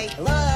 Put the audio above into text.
like, look.